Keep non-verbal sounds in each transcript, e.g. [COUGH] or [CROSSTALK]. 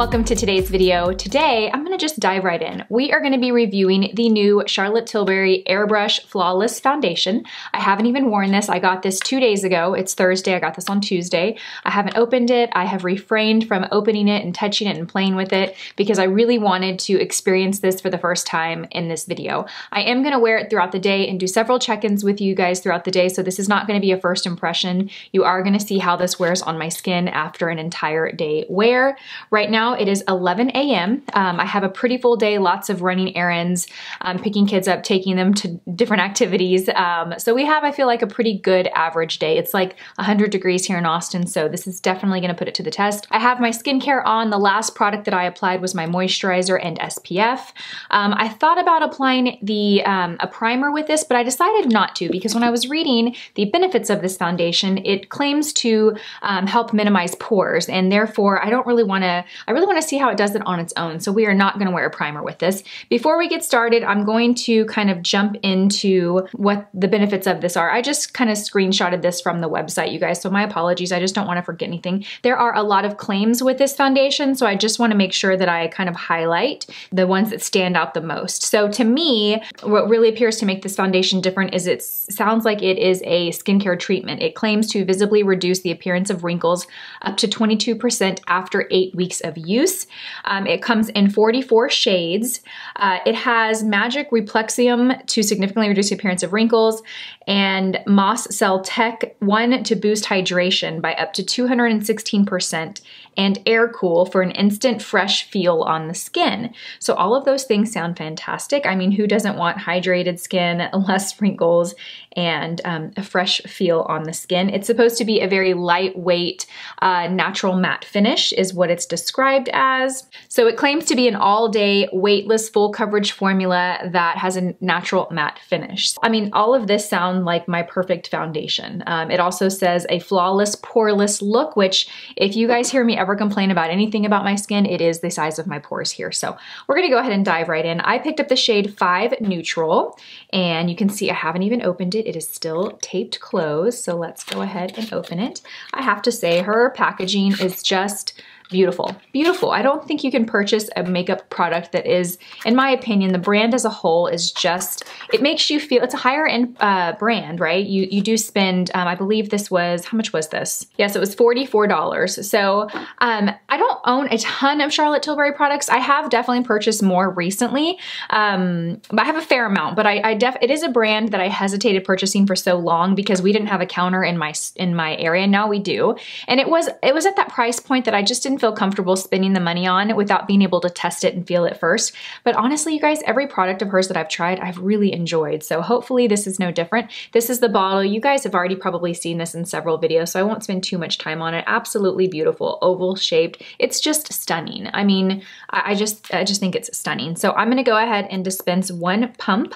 Welcome to today's video. Today, I'm gonna just dive right in. We are gonna be reviewing the new Charlotte Tilbury Airbrush Flawless Foundation. I haven't even worn this. I got this two days ago. It's Thursday, I got this on Tuesday. I haven't opened it. I have refrained from opening it and touching it and playing with it because I really wanted to experience this for the first time in this video. I am gonna wear it throughout the day and do several check-ins with you guys throughout the day, so this is not gonna be a first impression. You are gonna see how this wears on my skin after an entire day wear. Right now, it is 11 a.m. Um, I have a pretty full day, lots of running errands, um, picking kids up, taking them to different activities. Um, so we have, I feel like, a pretty good average day. It's like 100 degrees here in Austin, so this is definitely gonna put it to the test. I have my skincare on. The last product that I applied was my moisturizer and SPF. Um, I thought about applying the um, a primer with this, but I decided not to because when I was reading the benefits of this foundation, it claims to um, help minimize pores, and therefore I don't really wanna, I really wanna see how it does it on its own. So we are not gonna wear a primer with this. Before we get started, I'm going to kind of jump into what the benefits of this are. I just kind of screenshotted this from the website, you guys, so my apologies. I just don't wanna forget anything. There are a lot of claims with this foundation, so I just wanna make sure that I kind of highlight the ones that stand out the most. So to me, what really appears to make this foundation different is it sounds like it is a skincare treatment. It claims to visibly reduce the appearance of wrinkles up to 22% after eight weeks of use. Um, it comes in 44 shades. Uh, it has Magic Replexium to significantly reduce the appearance of wrinkles and Moss Cell Tech 1 to boost hydration by up to 216% and Air Cool for an instant fresh feel on the skin. So all of those things sound fantastic. I mean, who doesn't want hydrated skin, [LAUGHS] less wrinkles, and um, a fresh feel on the skin? It's supposed to be a very lightweight, uh, natural matte finish is what it's described as. So it claims to be an all-day weightless full coverage formula that has a natural matte finish. I mean, all of this sound like my perfect foundation. Um, it also says a flawless, poreless look, which if you guys hear me ever complain about anything about my skin, it is the size of my pores here. So we're gonna go ahead and dive right in. I picked up the shade 5 Neutral, and you can see I haven't even opened it. It is still taped closed, so let's go ahead and open it. I have to say, her packaging is just beautiful, beautiful. I don't think you can purchase a makeup product that is, in my opinion, the brand as a whole is just, it makes you feel, it's a higher end uh, brand, right? You, you do spend, um, I believe this was, how much was this? Yes, it was $44. So um, I don't own a ton of Charlotte Tilbury products. I have definitely purchased more recently, um, but I have a fair amount, but I, I def, it is a brand that I hesitated purchasing for so long because we didn't have a counter in my, in my area. Now we do. And it was, it was at that price point that I just didn't feel comfortable spending the money on without being able to test it and feel it first. But honestly, you guys, every product of hers that I've tried, I've really enjoyed. So hopefully this is no different. This is the bottle. You guys have already probably seen this in several videos, so I won't spend too much time on it. Absolutely beautiful, oval shaped. It's just stunning. I mean, I just, I just think it's stunning. So I'm gonna go ahead and dispense one pump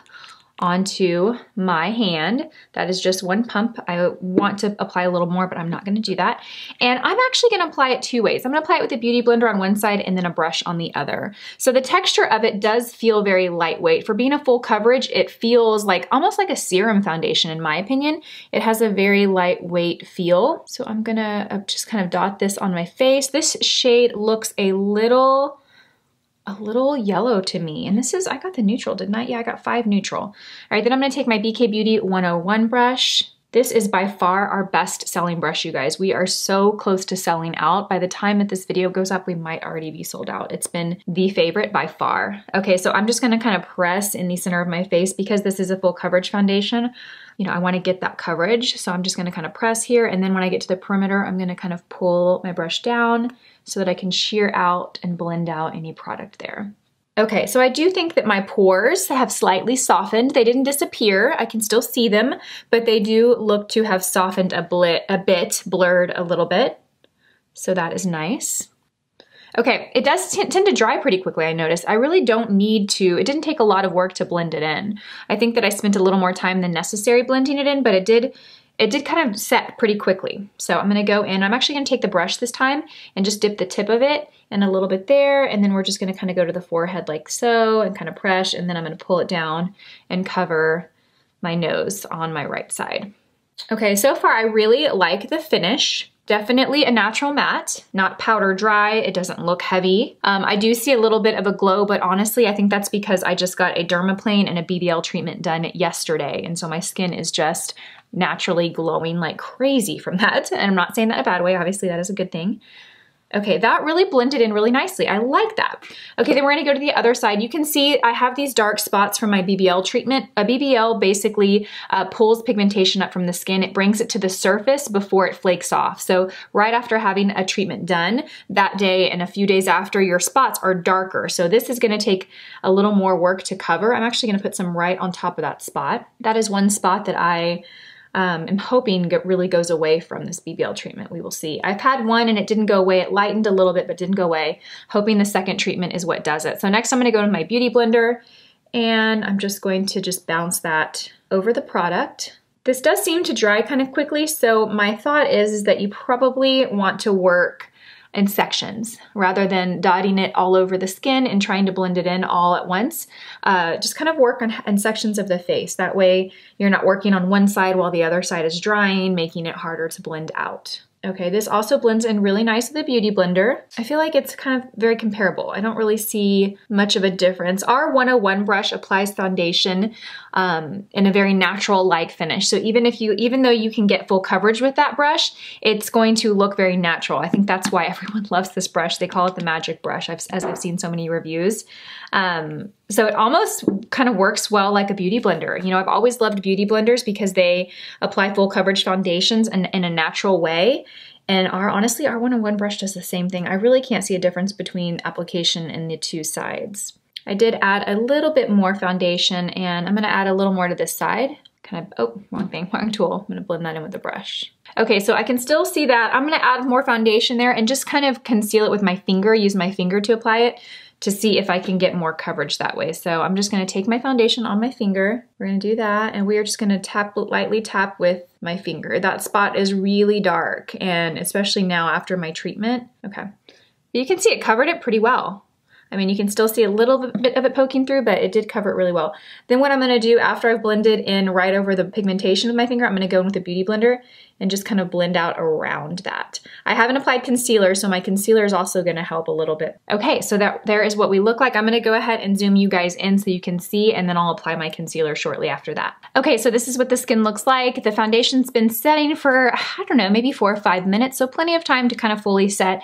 onto my hand. That is just one pump. I want to apply a little more, but I'm not gonna do that. And I'm actually gonna apply it two ways. I'm gonna apply it with a beauty blender on one side and then a brush on the other. So the texture of it does feel very lightweight. For being a full coverage, it feels like almost like a serum foundation in my opinion. It has a very lightweight feel. So I'm gonna uh, just kind of dot this on my face. This shade looks a little a little yellow to me. And this is, I got the neutral, didn't I? Yeah, I got five neutral. All right, then I'm gonna take my BK Beauty 101 brush. This is by far our best selling brush, you guys. We are so close to selling out. By the time that this video goes up, we might already be sold out. It's been the favorite by far. Okay, so I'm just gonna kind of press in the center of my face because this is a full coverage foundation. You know, I wanna get that coverage. So I'm just gonna kind of press here. And then when I get to the perimeter, I'm gonna kind of pull my brush down so that I can shear out and blend out any product there. Okay, so I do think that my pores have slightly softened. They didn't disappear. I can still see them, but they do look to have softened a, blit, a bit, blurred a little bit. So that is nice. Okay, it does tend to dry pretty quickly, I noticed. I really don't need to, it didn't take a lot of work to blend it in. I think that I spent a little more time than necessary blending it in, but it did it did kind of set pretty quickly. So I'm gonna go in, I'm actually gonna take the brush this time and just dip the tip of it and a little bit there, and then we're just gonna kind of go to the forehead like so and kind of press, and then I'm gonna pull it down and cover my nose on my right side. Okay, so far I really like the finish. Definitely a natural matte, not powder dry. It doesn't look heavy. Um, I do see a little bit of a glow, but honestly, I think that's because I just got a dermaplane and a BBL treatment done yesterday. And so my skin is just naturally glowing like crazy from [LAUGHS] that. And I'm not saying that in a bad way. Obviously, that is a good thing. Okay, that really blended in really nicely. I like that. Okay, then we're gonna go to the other side. You can see I have these dark spots from my BBL treatment. A BBL basically uh, pulls pigmentation up from the skin. It brings it to the surface before it flakes off. So right after having a treatment done, that day and a few days after, your spots are darker. So this is gonna take a little more work to cover. I'm actually gonna put some right on top of that spot. That is one spot that I um, I'm hoping it really goes away from this BBL treatment. We will see. I've had one and it didn't go away. It lightened a little bit, but didn't go away. Hoping the second treatment is what does it. So next I'm gonna go to my Beauty Blender and I'm just going to just bounce that over the product. This does seem to dry kind of quickly, so my thought is, is that you probably want to work in sections rather than dotting it all over the skin and trying to blend it in all at once. Uh, just kind of work on in sections of the face. That way you're not working on one side while the other side is drying, making it harder to blend out. Okay, this also blends in really nice with the Beauty Blender. I feel like it's kind of very comparable. I don't really see much of a difference. Our 101 brush applies foundation um, in a very natural like finish. So even if you, even though you can get full coverage with that brush, it's going to look very natural. I think that's why [LAUGHS] everyone loves this brush. They call it the magic brush as I've seen so many reviews. Um, so it almost kind of works well like a beauty blender. You know, I've always loved beauty blenders because they apply full coverage foundations in, in a natural way. And our honestly, our 101 brush does the same thing. I really can't see a difference between application in the two sides. I did add a little bit more foundation and I'm gonna add a little more to this side. Kind of, oh, wrong thing, [LAUGHS] wrong tool. I'm gonna blend that in with a brush. Okay, so I can still see that. I'm gonna add more foundation there and just kind of conceal it with my finger, use my finger to apply it to see if I can get more coverage that way. So I'm just gonna take my foundation on my finger. We're gonna do that and we are just gonna tap, lightly tap with my finger. That spot is really dark and especially now after my treatment. Okay, you can see it covered it pretty well. I mean, you can still see a little bit of it poking through, but it did cover it really well. Then what I'm gonna do after I've blended in right over the pigmentation with my finger, I'm gonna go in with a Beauty Blender and just kind of blend out around that. I haven't applied concealer, so my concealer is also gonna help a little bit. Okay, so that there is what we look like. I'm gonna go ahead and zoom you guys in so you can see, and then I'll apply my concealer shortly after that. Okay, so this is what the skin looks like. The foundation's been setting for, I don't know, maybe four or five minutes, so plenty of time to kind of fully set.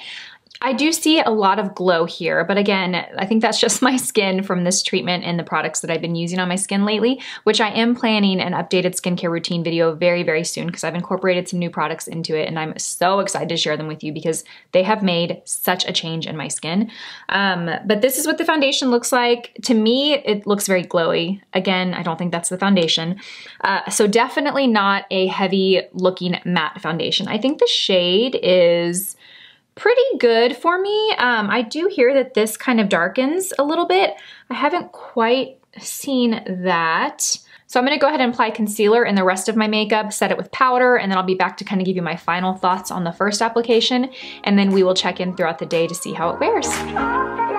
I do see a lot of glow here, but again, I think that's just [LAUGHS] my skin from this treatment and the products that I've been using on my skin lately, which I am planning an updated skincare routine video very, very soon because I've incorporated some new products into it and I'm so excited to share them with you because they have made such a change in my skin. Um, but this is what the foundation looks like. To me, it looks very glowy. Again, I don't think that's the foundation. Uh, so definitely not a heavy looking matte foundation. I think the shade is pretty good for me. Um, I do hear that this kind of darkens a little bit. I haven't quite seen that. So I'm gonna go ahead and apply concealer in the rest of my makeup, set it with powder, and then I'll be back to kind of give you my final thoughts on the first application, and then we will check in throughout the day to see how it wears.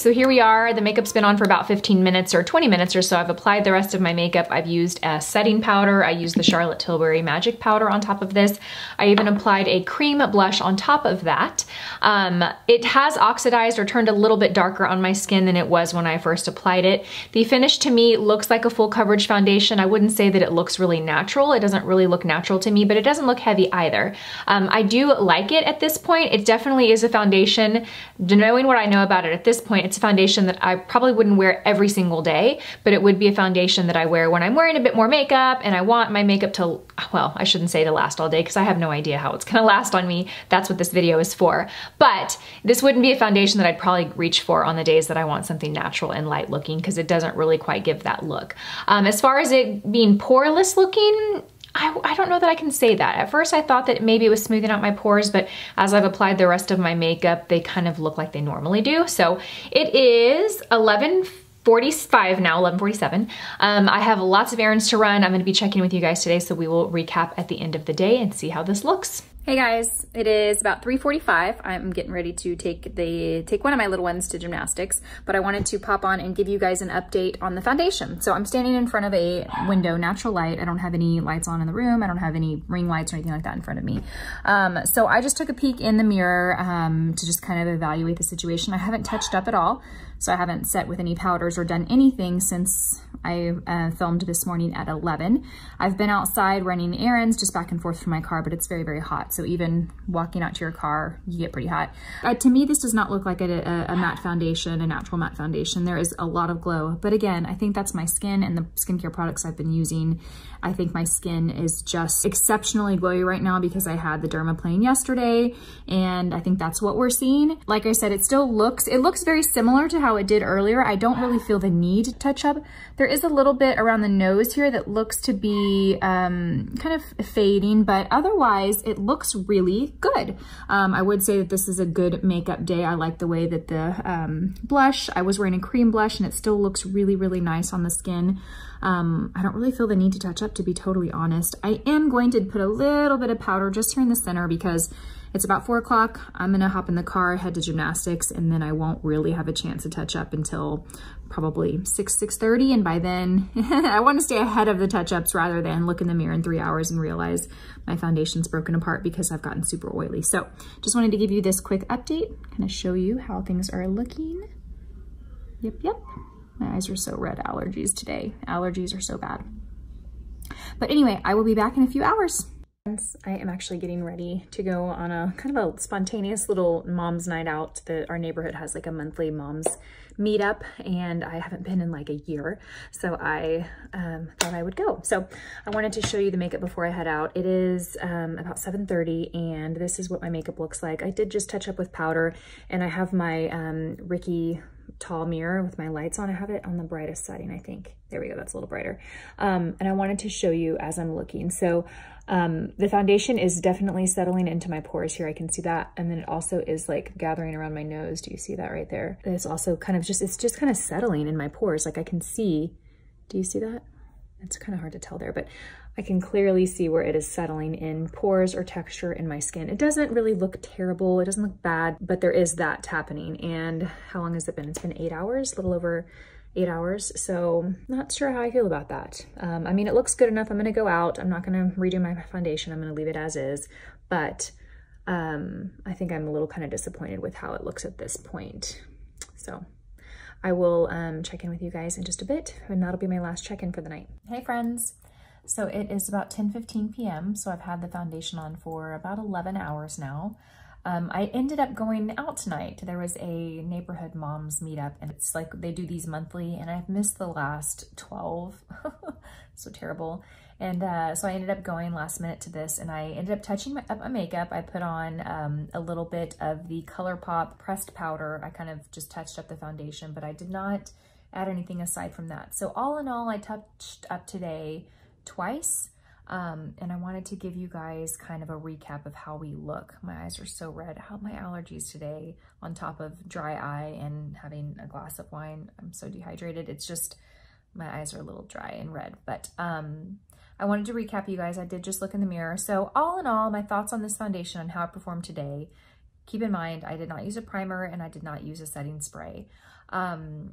So here we are. The makeup's been on for about 15 minutes or 20 minutes or so. I've applied the rest of my makeup. I've used a setting powder. I used the Charlotte Tilbury Magic Powder on top of this. I even applied a cream blush on top of that. Um, it has oxidized or turned a little bit darker on my skin than it was when I first applied it. The finish to me looks like a full coverage foundation. I wouldn't say that it looks really natural. It doesn't really look natural to me, but it doesn't look heavy either. Um, I do like it at this point. It definitely is a foundation. Knowing what I know about it at this point, it's a foundation that I probably wouldn't wear every single day, but it would be a foundation that I wear when I'm wearing a bit more makeup and I want my makeup to, well, I shouldn't say to last all day because I have no idea how it's gonna [LAUGHS] last on me. That's what this video is for. But this wouldn't be a foundation that I'd probably reach for on the days that I want something natural and light looking because it doesn't really quite give that look. Um, as far as it being poreless looking, I, I, don't know that I can say that. At first I thought that maybe it was smoothing out my pores, but as I've applied the rest of my makeup, they kind of look like they normally do. So it is 11:45 now, 11:47. Um, I have lots of errands to run. I'm gonna be checking with you guys today, so we will recap at the end of the day and see how this looks. Hey guys, it is about 3.45. I'm getting ready to take the take one of my little ones to gymnastics, but I wanted to pop on and give you guys an update on the foundation. So I'm standing in front of a window, natural light. I don't have any lights on in the room. I don't have any ring lights or anything like that in front of me. Um, so I just took a peek in the mirror um, to just kind of evaluate the situation. I haven't touched up at all. So I haven't set with any powders or done anything since I uh, filmed this morning at 11. I've been outside running errands just back and forth from my car, but it's very, very hot. So even walking out to your car, you get pretty hot. Uh, to me, this does not look like a, a, a, matte foundation, a natural matte foundation. There is a lot of glow, but again, I think that's my skin and the skincare products I've been using. I think my skin is just exceptionally glowy right now because I had the dermaplane yesterday and I think that's what we're seeing. Like I said, it still looks, it looks very similar to how it did earlier. I don't really feel the need to touch up. There is a little bit around the nose here that looks to be um, kind of fading, but otherwise it looks really good. Um, I would say that this is a good makeup day. I like the way that the um, blush, I was wearing a cream blush and it still looks really, really nice on the skin. Um, I don't really feel the need to touch up to be totally honest. I am going to put a little bit of powder just here in the center because it's about four o'clock. I'm gonna hop in the car, head to gymnastics, and then I won't really have a chance to touch up until probably 6, 6.30. And by then, [LAUGHS] I wanna stay ahead of the touch-ups rather than look in the mirror in three hours and realize my foundation's broken apart because I've gotten super oily. So just wanted to give you this quick update, kind of show you how things are looking. Yep, yep. My eyes are so red, allergies today. Allergies are so bad. But anyway, I will be back in a few hours. I am actually getting ready to go on a kind of a spontaneous little mom's night out that our neighborhood has like a monthly mom's meetup and I haven't been in like a year. So I um, thought I would go. So I wanted to show you the makeup before I head out. It is um, about 7.30 and this is what my makeup looks like. I did just touch up with powder and I have my um, Riki Tall mirror with my lights on. I have it on the brightest setting, I think. There we go, that's a little brighter. Um, and I wanted to show you as I'm looking. So um, the foundation is definitely settling into my pores here. I can see that. And then it also is like gathering around my nose. Do you see that right there? It's also kind of just, it's just kind of settling in my pores. Like I can see, do you see that? It's kind of hard to tell there, but I can clearly see where it is settling in pores or texture in my skin. It doesn't really look terrible. It doesn't look bad, but there is that happening. And how long has it been? It's been eight hours, a little over eight hours. So not sure how I feel about that. Um, I mean, it looks good enough. I'm going to go out. I'm not going to redo my foundation. I'm going to leave it as is, but um, I think I'm a little kind of disappointed with how it looks at this point. So I will um, check in with you guys in just a bit and that'll be my last check-in for the night. Hey friends. So it is about 10:15 p.m. So I've had the foundation on for about 11 hours now. Um, I ended up going out tonight. There was a neighborhood moms meetup and it's like they do these monthly and I've missed the last 12. [LAUGHS] so terrible. And uh, so I ended up going last minute to this and I ended up touching my, up my makeup. I put on um, a little bit of the ColourPop pressed powder. I kind of just touched up the foundation, but I did not add anything aside from that. So all in all, I touched up today twice. Um, and I wanted to give you guys kind of a recap of how we look. My eyes are so red. How my allergies today on top of dry eye and having a glass of wine. I'm so dehydrated. It's just, my eyes are a little dry and red. But um, I wanted to recap you guys. I did just look in the mirror. So all in all, my thoughts on this foundation on how it performed today Keep in mind, I did not use a primer and I did not use a setting spray. Um,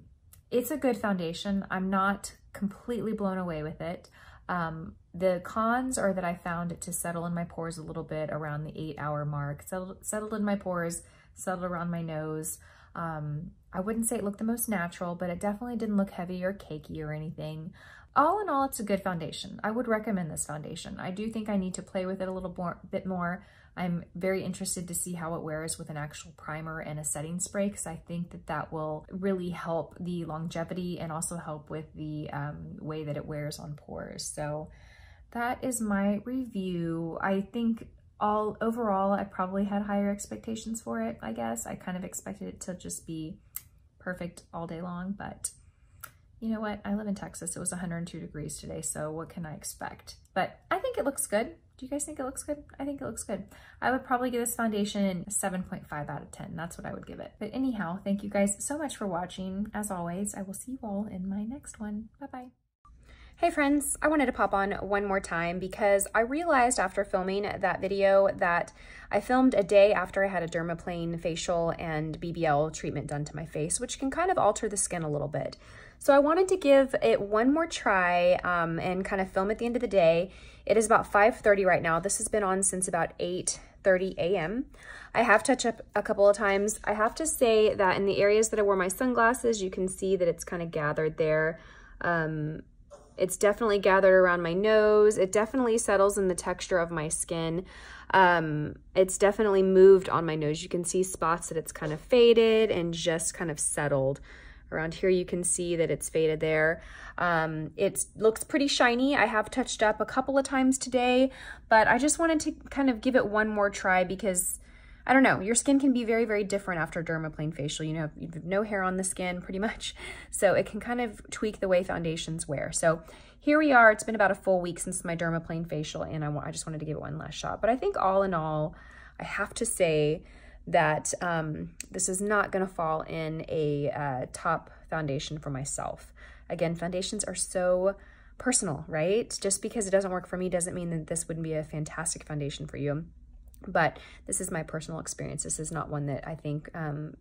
it's a good foundation. I'm not completely blown away with it. Um, the cons are that I found it to settle in my pores a little bit around the eight hour mark, settled, settled in my pores, settled around my nose. Um, I wouldn't say it looked the most natural, but it definitely didn't look heavy or cakey or anything. All in all, it's a good foundation. I would recommend this foundation. I do think I need to play with it a little more, bit more. I'm very interested to see how it wears with an actual primer and a setting spray because I think that that will really help the longevity and also help with the um, way that it wears on pores. So that is my review. I think all overall, I probably had higher expectations for it, I guess. I kind of expected it to just be perfect all day long, but you know what? I live in Texas. It was 102 degrees today, so what can I expect? But I think it looks good. Do you guys think it looks good? I think it looks good. I would probably give this foundation a 7.5 out of 10. That's what I would give it. But anyhow, thank you guys so much for watching. As always, I will see you all in my next one. Bye-bye. Hey friends, I wanted to pop on one more time because I realized after filming that video that I filmed a day after I had a dermaplane facial and BBL treatment done to my face, which can kind of alter the skin a little bit. So I wanted to give it one more try um, and kind of film at the end of the day. It is about 5.30 right now. This has been on since about 8.30 a.m. I have touched up a couple of times. I have to say that in the areas that I wore my sunglasses, you can see that it's kind of gathered there. Um, it's definitely gathered around my nose. It definitely settles in the texture of my skin. Um, it's definitely moved on my nose. You can see spots that it's kind of faded and just kind of settled. Around here you can see that it's faded there. Um, it looks pretty shiny. I have touched up a couple of times today, but I just wanted to kind of give it one more try because I don't know, your skin can be very, very different after dermaplane facial. You know, you have no hair on the skin pretty much. So it can kind of tweak the way foundations wear. So here we are. It's been about a full week since my dermaplane facial and I, I just wanted to give it one last shot. But I think all in all, I have to say that um, this is not gonna fall in a uh, top foundation for myself. Again, foundations are so personal, right? Just because it doesn't work for me doesn't mean that this wouldn't be a fantastic foundation for you. But this is my personal experience. This is not one that I think, um,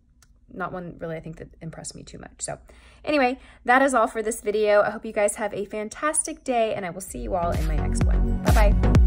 not one really I think that impressed me too much. So anyway, that is all for this video. I hope you guys have a fantastic day and I will see you all in my next one. Bye-bye.